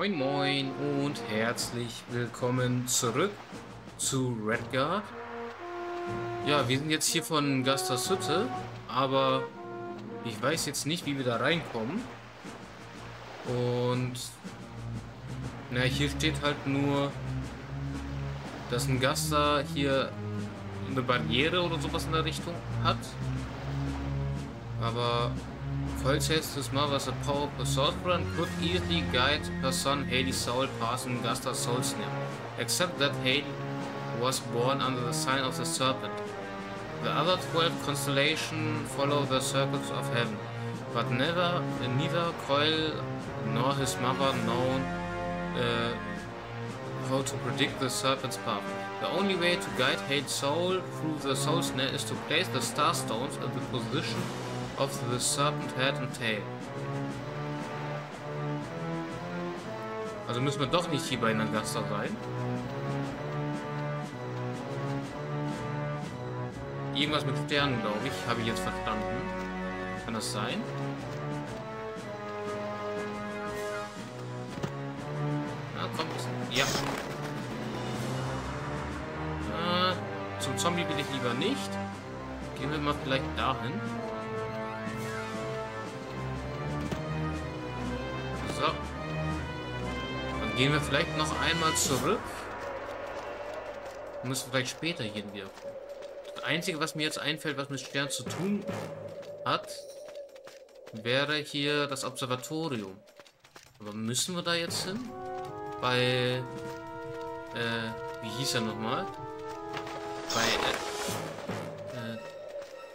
Moin Moin und herzlich willkommen zurück zu Redguard. Ja, wir sind jetzt hier von Gastas Hütte, aber ich weiß jetzt nicht, wie wir da reinkommen. Und na, hier steht halt nur, dass ein Gaster hier eine Barriere oder sowas in der Richtung hat. Aber Volltest is mother's a powerful sorcerer could easily guide her son Haley's soul passing soul snare, except that Haley was born under the sign of the serpent. The other twelve constellations follow the circles of heaven, but never neither Coil nor his mother known uh, how to predict the serpent's path. The only way to guide Haley's soul through the soul snare is to place the star stones at the position of the serpent head and tail. Also müssen wir doch nicht hier bei Nagasta sein. Irgendwas mit Sternen, glaube ich, habe ich jetzt verstanden. Kann das sein? Na, komm. Ja. Äh, zum Zombie will ich lieber nicht. Gehen wir mal vielleicht dahin. Gehen wir vielleicht noch einmal zurück. Müssen vielleicht später hier wiederkommen. Das Einzige, was mir jetzt einfällt, was mit Stern zu tun hat, wäre hier das Observatorium. Aber müssen wir da jetzt hin? Bei, äh, wie hieß er nochmal? Bei, äh, äh,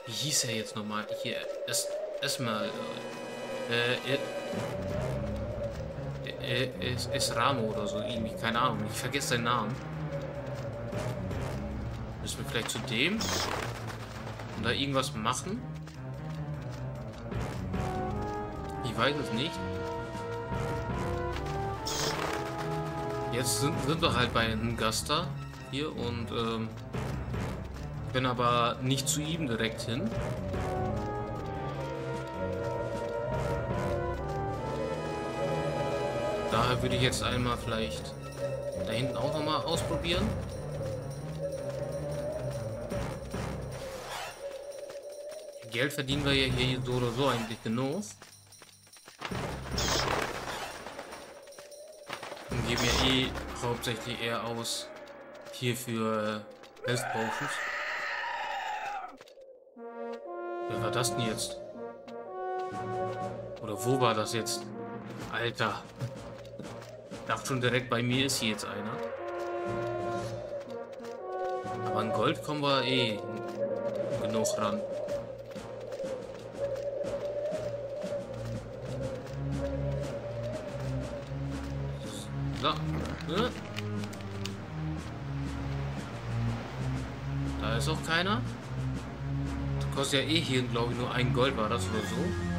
wie hieß er jetzt nochmal? Hier, erstmal, äh, äh, ist, ist Ramo oder so irgendwie, keine Ahnung. Ich vergesse seinen Namen. Müssen wir vielleicht zu dem und da irgendwas machen? Ich weiß es nicht. Jetzt sind, sind wir halt bei einem Gaster hier und ähm, bin aber nicht zu ihm direkt hin. Daher würde ich jetzt einmal vielleicht da hinten auch nochmal ausprobieren. Geld verdienen wir ja hier so oder so eigentlich genug. Und geben ja eh hauptsächlich eher aus hier für Health Potions. Wer war das denn jetzt? Oder wo war das jetzt? Alter. Dachte schon direkt, bei mir ist hier jetzt einer. Aber an Gold kommen wir eh genug ran. So. Ne? Da ist auch keiner. Das kostet ja eh hier, glaube ich, nur ein Gold war das oder so.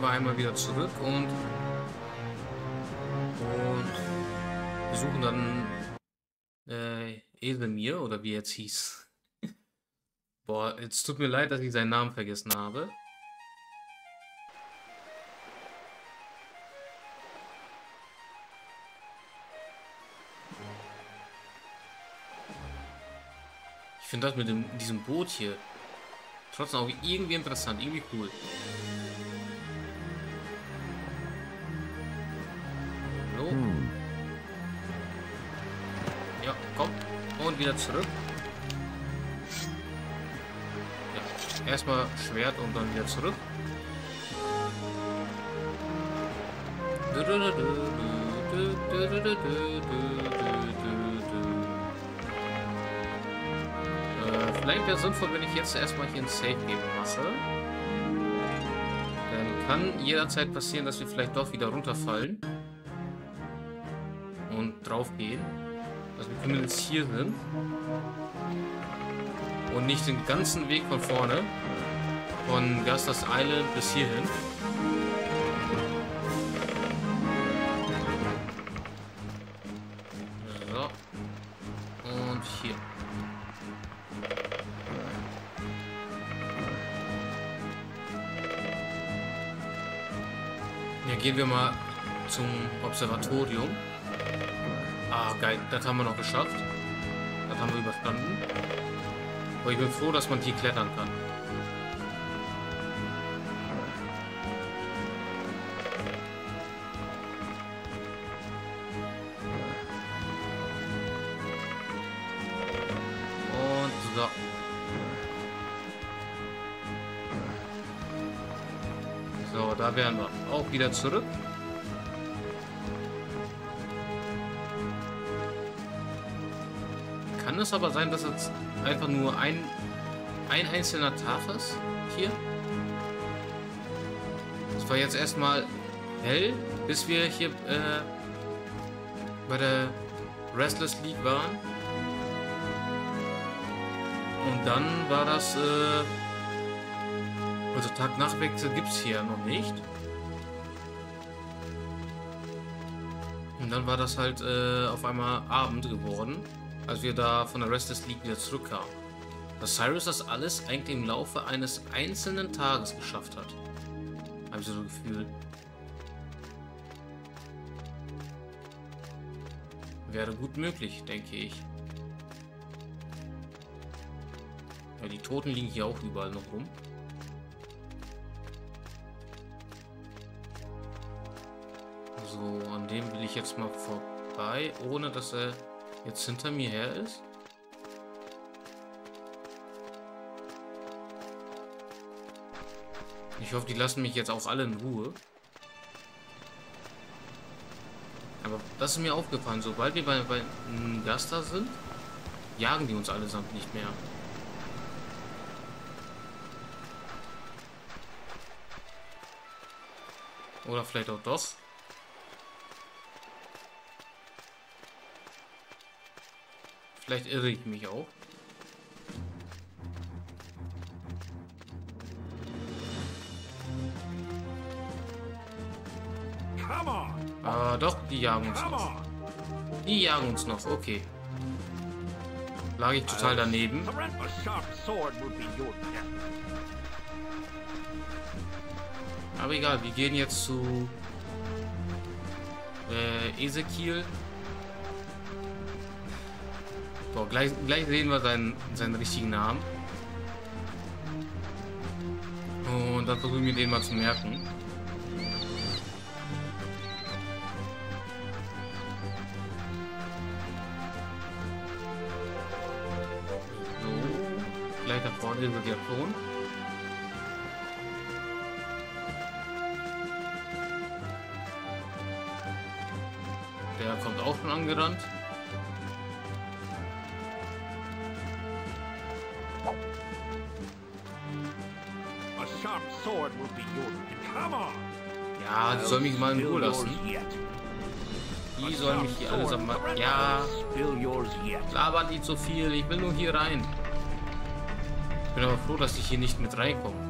Fahren wir einmal wieder zurück und, und besuchen dann äh, Eselmir oder wie jetzt hieß. Boah, jetzt tut mir leid, dass ich seinen Namen vergessen habe. Ich finde das mit dem, diesem Boot hier trotzdem auch irgendwie interessant, irgendwie cool. Und wieder zurück. Ja, erstmal Schwert und dann wieder zurück. Äh, vielleicht wäre es sinnvoll, wenn ich jetzt erstmal hier ein Safe Game mache. Dann kann jederzeit passieren, dass wir vielleicht doch wieder runterfallen drauf gehen. Also wir können hier hin. Und nicht den ganzen Weg von vorne. Von Gastas Island bis hierhin. gehen wir mal zum Observatorium. Ah, geil. Das haben wir noch geschafft. Das haben wir überstanden. Aber ich bin froh, dass man hier klettern kann. Und so. So, da wären wir auch wieder zurück. Es aber sein, dass es einfach nur ein, ein einzelner Tag ist? Hier? Es war jetzt erstmal hell, bis wir hier äh, bei der Restless League waren. Und dann war das, äh, also Tag-Nacht-Wechsel gibt es hier noch nicht. Und dann war das halt äh, auf einmal Abend geworden, als wir da von der Restless League wieder zurückkamen. Dass Cyrus das alles eigentlich im Laufe eines einzelnen Tages geschafft hat. Habe ich so ein Gefühl. Wäre gut möglich, denke ich. Ja, die Toten liegen hier auch überall noch rum. So, an dem will ich jetzt mal vorbei, ohne dass er jetzt hinter mir her ist. Ich hoffe, die lassen mich jetzt auch alle in Ruhe. Aber das ist mir aufgefallen, sobald wir bei, bei Gasta sind, jagen die uns allesamt nicht mehr. Oder vielleicht auch doch. Vielleicht irre ich mich auch. Ah, doch, die jagen uns noch. Die jagen uns noch, okay. Lag ich total daneben. Aber egal, wir gehen jetzt zu äh, Ezekiel. Boah, gleich, gleich sehen wir seinen, seinen richtigen Namen. Und dann versuchen wir den mal zu merken. So, gleich da vorne ist der Diakon. Der kommt auch schon angerannt. Ja, die soll mich mal in Ruhe lassen. Die sollen mich hier allesamt mal... Ja, labert nicht so viel. Ich will nur hier rein. Ich bin aber froh, dass ich hier nicht mit reinkomme.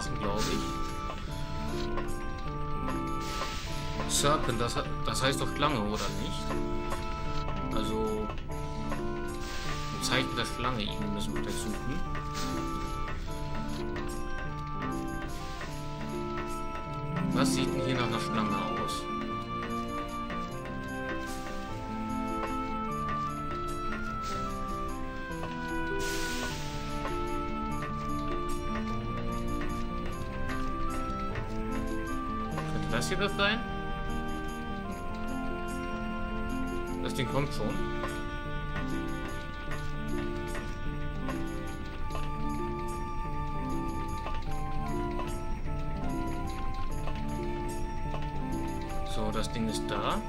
Machen, glaube ich. Serpent, das, das heißt doch Schlange, oder nicht? Also, ein Zeichen der Schlange, irgendwie müssen wir das. Was sieht denn hier nach einer Schlange aus? Schon. So, das Ding ist da.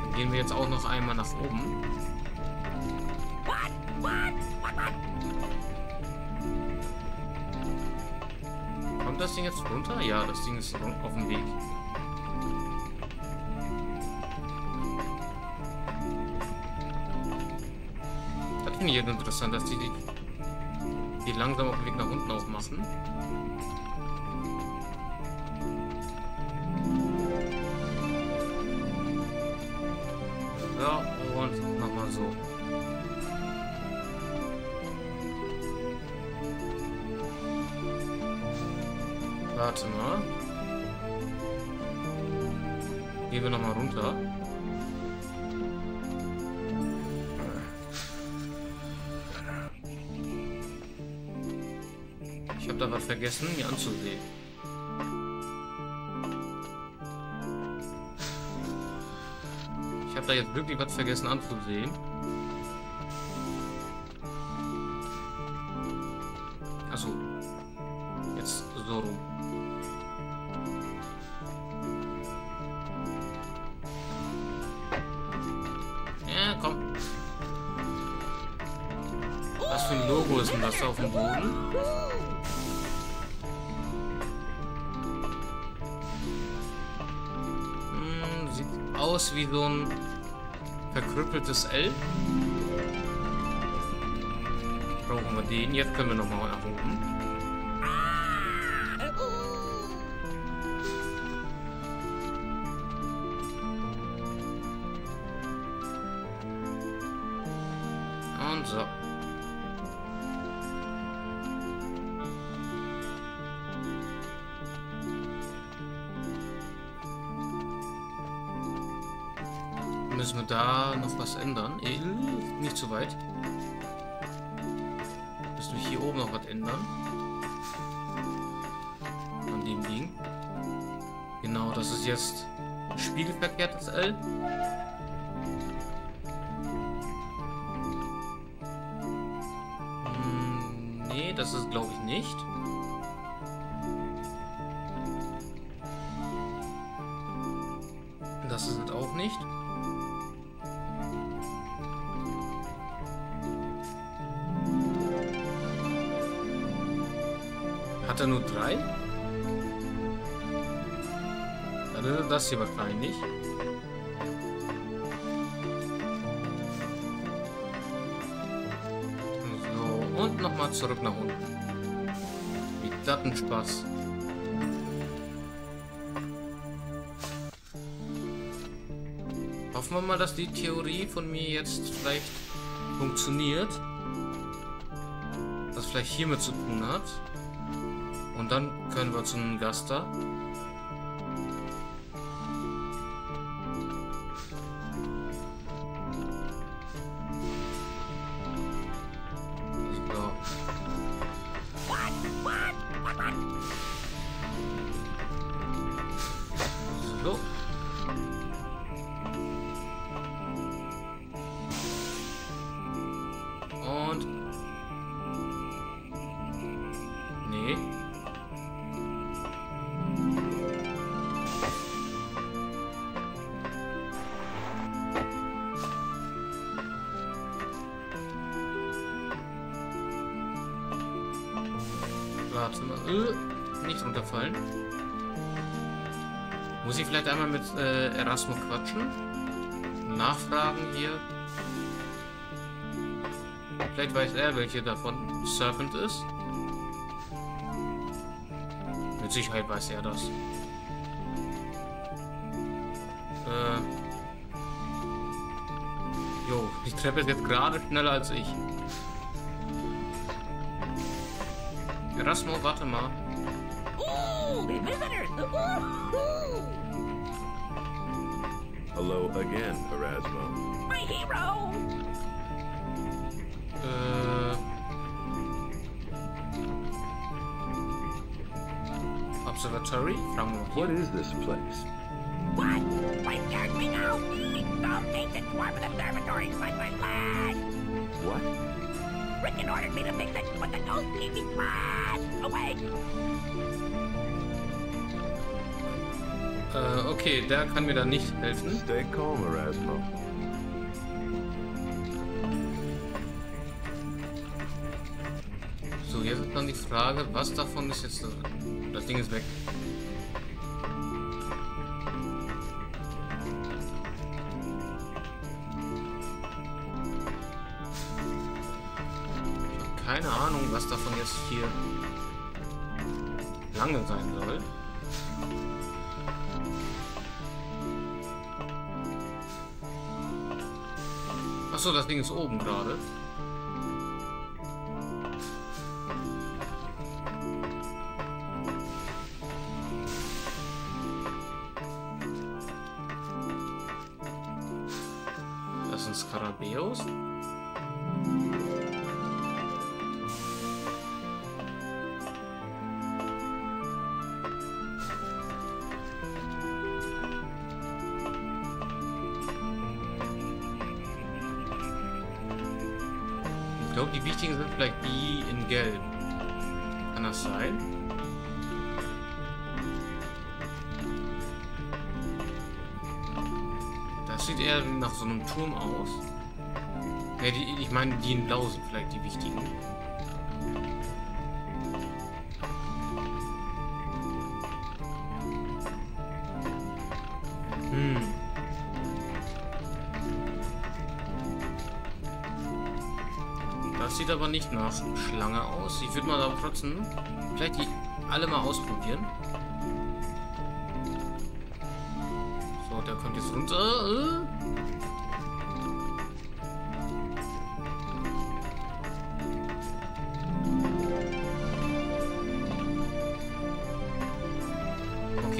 Dann gehen wir jetzt auch noch einmal nach oben. das Ding jetzt runter? Ja, das Ding ist auf dem Weg. Finde ich interessant, dass die, die, die langsam auf dem Weg nach unten auch machen. So, und nochmal so. Warte mal. Gehen wir nochmal runter. Vergessen, mir anzusehen. Ich habe da jetzt wirklich was vergessen anzusehen. Also jetzt so rum. Ja, komm. Was für ein Logo ist denn das auf dem Boden? Aus wie so ein verkrüppeltes L. Brauchen wir den. Jetzt können wir nochmal nach noch was ändern? Eh, Nicht zu weit. Müssen wir hier oben noch was ändern? An dem Ding. Genau, das ist jetzt spiegelverkehrtes L. Hm, Nee, das ist glaube ich nicht. Das hier wahrscheinlich. So, und nochmal zurück nach unten. Wie das ein Spaß. Hoffen wir mal, dass die Theorie von mir jetzt vielleicht funktioniert. Das vielleicht hiermit zu tun hat. Und dann können wir zum Gaster. Warte mal. Äh, nicht runterfallen. Muss ich vielleicht einmal mit äh, Erasmus quatschen? Nachfragen hier. Vielleicht weiß er, welche davon Serpent ist. Mit Sicherheit weiß er das. Äh. Jo, die Treppe ist jetzt gerade schneller als ich. Erasmo, warte mal. Hello again, Erasmo. My hero. Uh, observatory from What is this place? What? Why scared me now? It's all painted dwarf observatories like my life. Ordered me to fix it, but the ghost keep me fast awake! Äh, okay, der kann mir da nicht helfen. Stay calm, Erasmo. So, jetzt ist dann die Frage, was davon ist jetzt das Ding ist weg. Was davon jetzt hier lange sein soll. Achso, das Ding ist oben gerade. Das sind Skarabäus. Meine, die in Blau sind vielleicht die wichtigen. Hm. Das sieht aber nicht nach Schlange aus. Ich würde mal aber trotzdem vielleicht die alle mal ausprobieren. So, der kommt jetzt runter.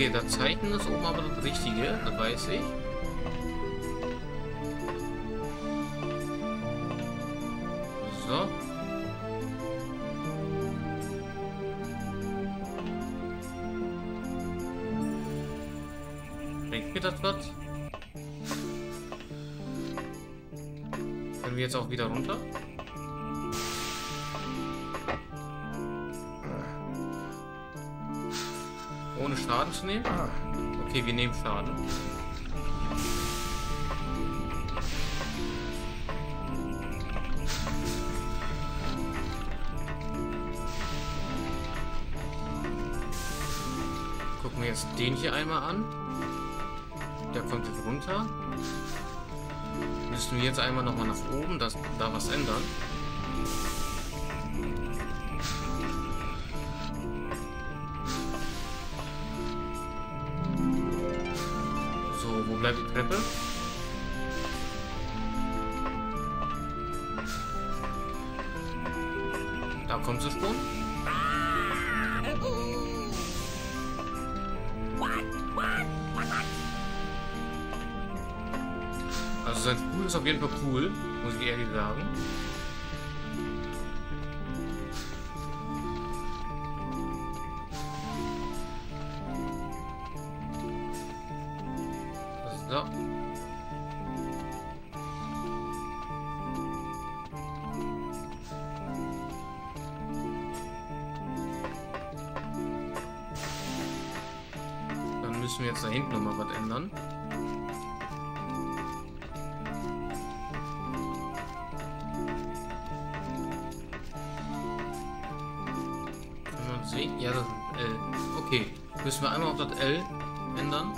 Okay, das Zeichen ist oben aber das Richtige, das weiß ich. So. Bringt mir das was? Können wir jetzt auch wieder runter? Okay, wir nehmen Schaden. Gucken wir jetzt den hier einmal an. Der kommt jetzt runter. Müssen wir jetzt einmal nochmal nach oben, dass da was ändern. Jeden Fall cool, muss ich ehrlich sagen. So. Dann müssen wir jetzt da hinten nochmal was ändern. Müssen wir einmal auf das L ändern.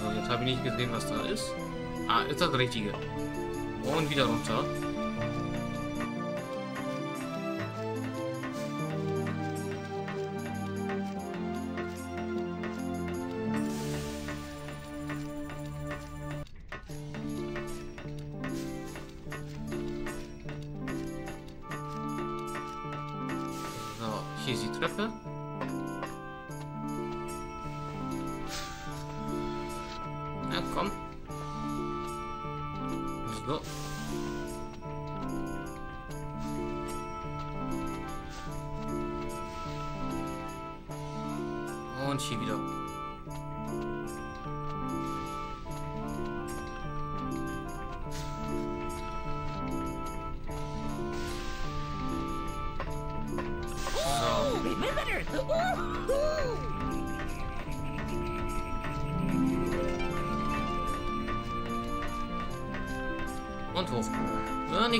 So, jetzt habe ich nicht gesehen, was da ist. Ah, ist das Richtige. Und wieder runter. So, hier ist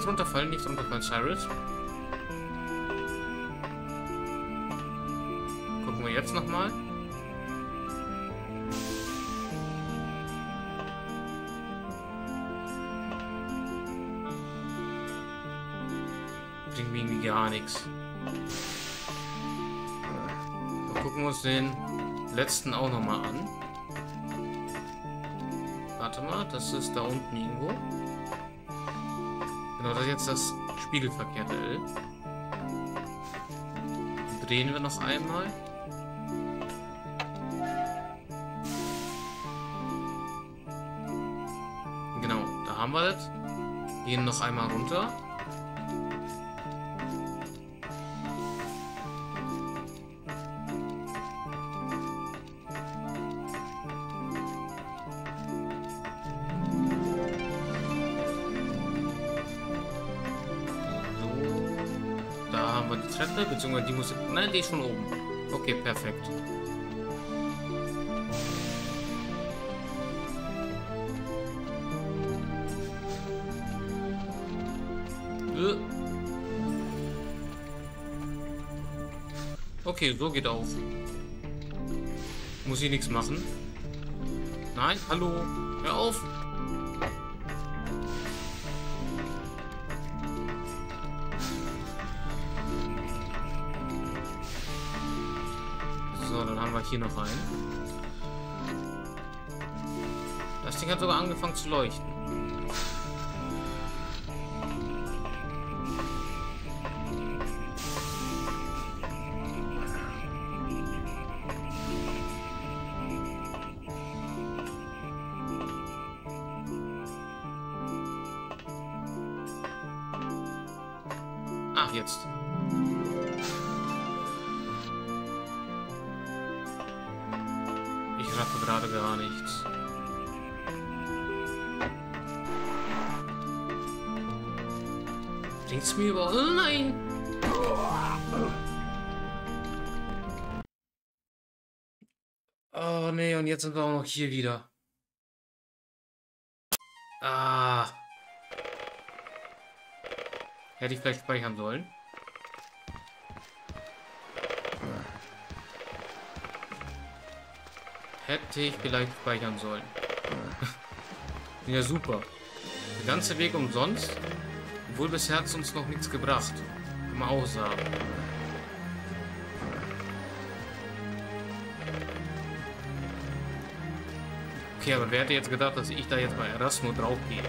nicht runterfallen, nicht runterfallen, Cyrus. Gucken wir jetzt nochmal. Bringt mir irgendwie gar nichts. Dann gucken wir uns den letzten auch nochmal an. Warte mal, das ist da unten irgendwo. Genau, das ist jetzt das spiegelverkehrte L. Drehen wir noch einmal. Genau, da haben wir das. Gehen noch einmal runter. Beziehungsweise die muss... Nein, die ist schon oben. Okay, perfekt. Äh. Okay, so geht auf. Muss ich nichts machen? Nein, hallo. Hör auf. Hier noch einen. Das Ding hat sogar angefangen zu leuchten. Ach, jetzt. Gerade gar nichts. Bringt's mir über... Oh nein! Oh nee, und jetzt sind wir auch noch hier wieder. Ah. Hätte ich vielleicht speichern sollen. Hätte ich vielleicht speichern sollen. ja, super. Der ganze Weg umsonst. Obwohl bisher hat es uns noch nichts gebracht. Kann man auch sagen. Okay, aber wer hätte jetzt gedacht, dass ich da jetzt bei Erasmo draufgehe?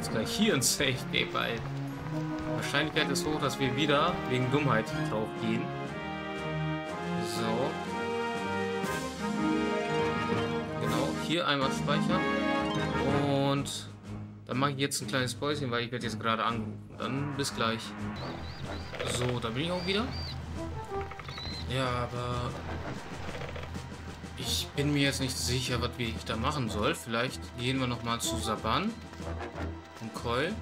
Jetzt gleich hier ein Safe Game, weil Wahrscheinlichkeit ist hoch, dass wir wieder wegen Dummheit drauf gehen. So. Genau, hier einmal speichern. Und dann mache ich jetzt ein kleines Päuschen, weil ich werde jetzt gerade angerufen. Dann bis gleich. So, da bin ich auch wieder. Ja, aber ich bin mir jetzt nicht sicher, was ich da machen soll. Vielleicht gehen wir noch mal zu Saban und Keul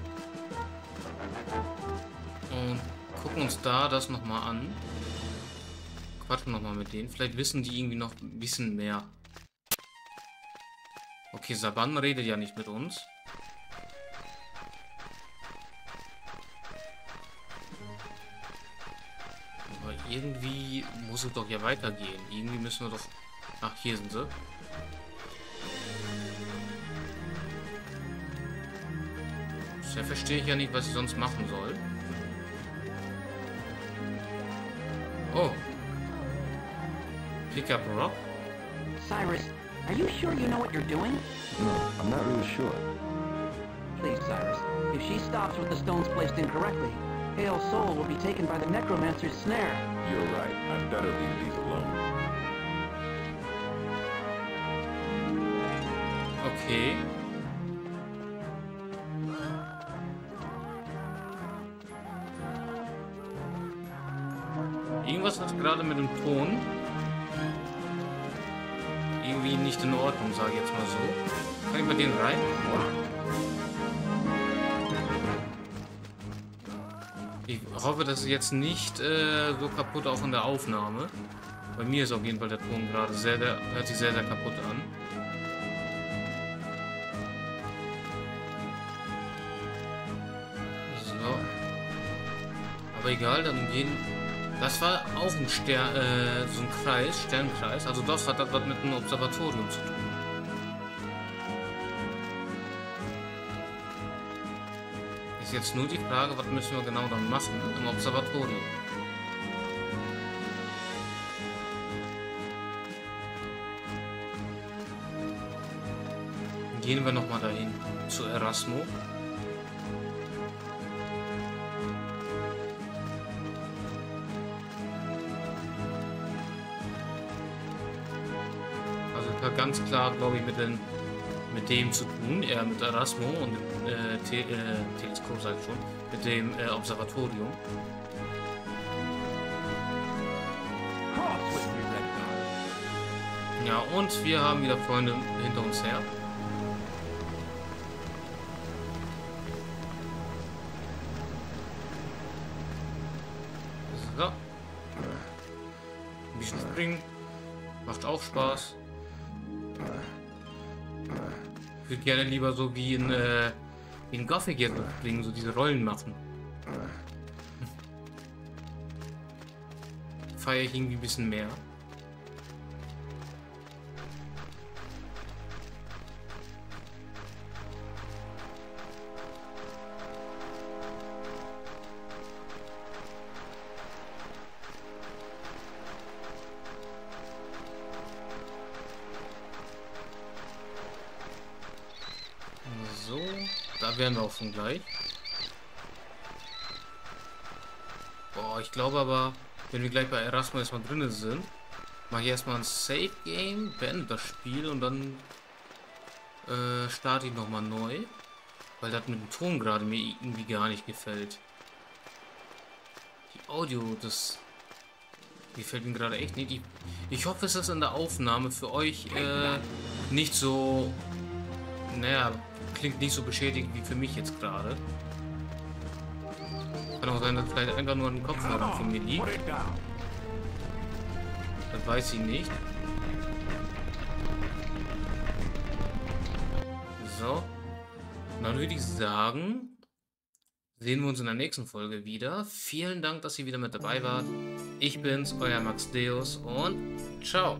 und gucken uns da das noch mal an. Quatschen noch mal mit denen. Vielleicht wissen die irgendwie noch ein bisschen mehr. Okay, Saban redet ja nicht mit uns. Aber irgendwie muss es doch ja weitergehen. Irgendwie müssen wir doch... Ach, hier sind sie. Da verstehe ich ja nicht, was ich sonst machen soll. Oh. Pick up rock? Cyrus, are you sure you know what you're doing? No, I'm not really sure. Please, Cyrus. If she stops with the stones placed incorrectly, Hale's soul will be taken by the necromancer's snare. You're right. I'd better leave these alone. Okay. Irgendwas hat gerade mit dem Ton. irgendwie nicht in Ordnung, sage ich jetzt mal so. Kann ich mal den rein? Ich hoffe, das ist jetzt nicht äh, so kaputt auch in der Aufnahme. Bei mir ist auf jeden Fall der Ton gerade sehr, sehr, hört sich sehr, sehr kaputt an. So. Aber egal, dann gehen... Das war auch ein Stern, äh, so ein Kreis, Sternkreis. Also doch hat das was mit einem Observatorium zu tun. Ist jetzt nur die Frage, was müssen wir genau dann machen im Observatorium. Gehen wir nochmal dahin zu Erasmo. Klar, glaube ich, mit, den, mit dem zu tun, eher mit Erasmo und äh, Te äh, Teleskop, sag ich schon, mit dem äh, Observatorium. Ja, und wir haben wieder Freunde hinter uns her. Würde gerne lieber so wie in, äh, wie in Gothic jetzt springen, so diese Rollen machen. Feiere ich irgendwie ein bisschen mehr. Schon gleich. Boah, ich glaube aber, wenn wir gleich bei Erasmus erstmal drin sind, mache ich erstmal ein Save Game, beende das Spiel und dann äh, starte ich nochmal neu. Weil das mit dem Ton gerade mir irgendwie gar nicht gefällt. Die Audio, das gefällt mir gerade echt nicht. Ich, ich hoffe, es ist in der Aufnahme für euch äh, nicht so, naja, klingt nicht so beschädigt wie für mich jetzt gerade. Kann auch sein, dass vielleicht einfach nur ein Kopfhörer von mir liegt. Das weiß ich nicht. So. Dann würde ich sagen, sehen wir uns in der nächsten Folge wieder. Vielen Dank, dass ihr wieder mit dabei wart. Ich bin's, euer Max Deus und ciao.